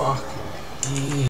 Fuck.